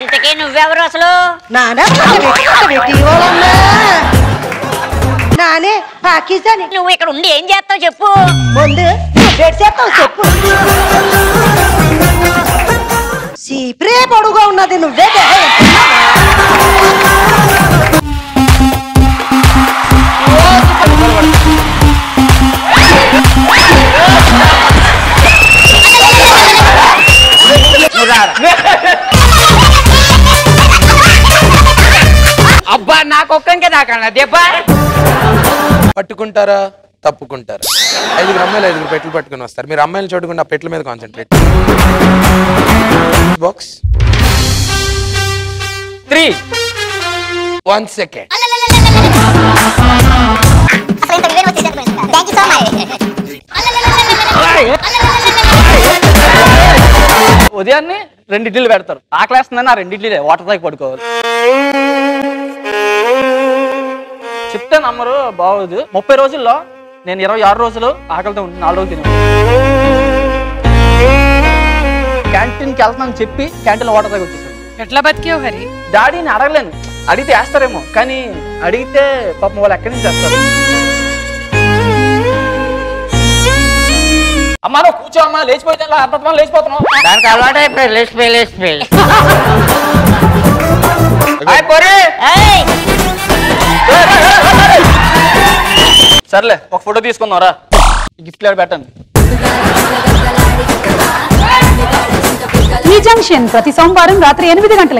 ఇంతకీ నువ్వెవరు అసలు? నానా నానే పాకిస్తాని. నువ్వు ఇక్కడ ఉండి ఏం చేస్తావు చెప్పు. ముందు చేస్తావు చెప్పు. సీప్రే పొడుగా ఉన్నది నువ్వే. అబ్బా నాకు ఒక్కంకే దాకా దెబ్బ? పట్టుకుంటారా? తప్పుకుంటారా? ఐదుగురు అమ్మాయిలు ఐదుగురు పెట్లు పట్టుకుని వస్తారు. మీరు అమ్మాయిలు చూడకుండా ఆ పెట్ల మీద concentrate box three one second ఉదయాన్నే రెండు ఇడ్లీలు పెడతారు. ఆకలేస్తుందని ఆ రెండు ఇడ్లీలే వాటర్ తాగి పడుకోవాలి. చెప్తే నమ్మరు బాగోదు. ముప్పై రోజుల్లో నేను ఇరవై ఆరు రోజులు ఆకలితో ఉండి నాలుగు రోజులు తిన్నాను క్యాంటీన్కి వెళ్తున్నాను చెప్పి క్యాంటీన్లో వాటర్ తాగి వచ్చేసాను. ఎట్లా బతికేవు హరి? డాడీని అడగలేను. అడిగితే వేస్తారేమో కానీ అడిగితే పాపం వాళ్ళు ఎక్కడి నుంచి వేస్తారు? అమ్మా నువ్వు కూర్చో అమ్మా లేచిపోతే అర్థం లేచిపోతున్నావు దానికి అలవాటు అయిపోయి లేచిపోయి లేచిపోయి. హాయ్ సర్లే ఒక ఫోటో తీసుకుందాం గిఫ్ట్ లాడ్ పెట్టండి. ఈ జంక్షన్ ప్రతి సోమవారం రాత్రి ఎనిమిది గంటలకి